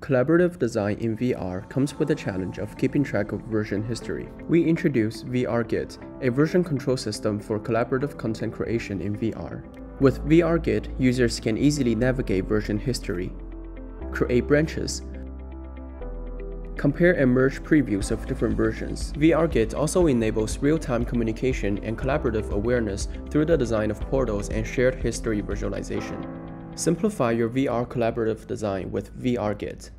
Collaborative design in VR comes with the challenge of keeping track of version history. We introduce VRGit, a version control system for collaborative content creation in VR. With VRGit, users can easily navigate version history, create branches, compare and merge previews of different versions. VRGit also enables real-time communication and collaborative awareness through the design of portals and shared history visualization. Simplify your VR collaborative design with VRGit.